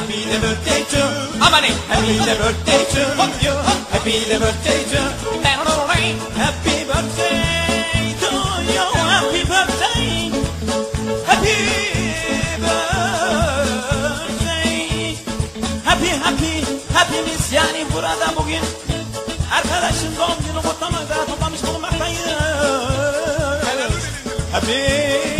Happy the birthday to Amani. Happy the birthday to you. Happy the birthday to Happy birthday to you. Happy birthday. Happy birthday. Happy happy hepimiz yani burada bugün arkadaşın doğum günü kutlamakta toplamış bulunmaktayız. Happy